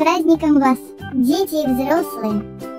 праздником вас, дети и взрослые!